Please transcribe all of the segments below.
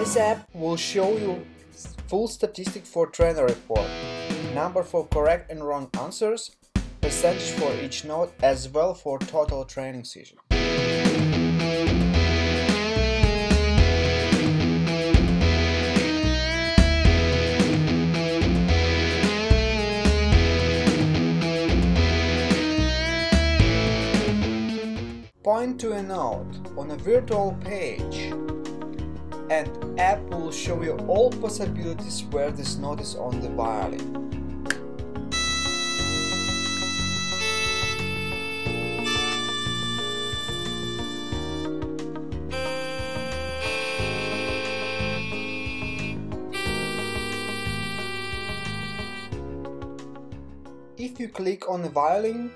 This app will show you full statistic for trainer report, number for correct and wrong answers, percentage for each note as well for total training session. Point to a note on a virtual page and app will show you all possibilities where this note is on the violin. If you click on the violin,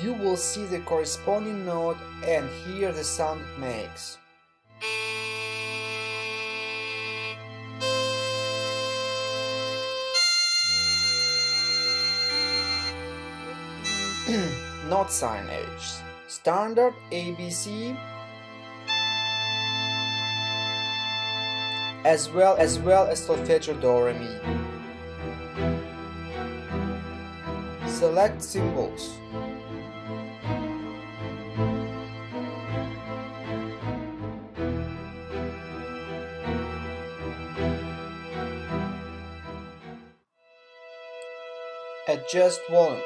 you will see the corresponding note and hear the sound it makes. Not sign H. Standard ABC as well as well as solfeggio do re mi. Select symbols. Adjust volume.